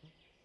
together.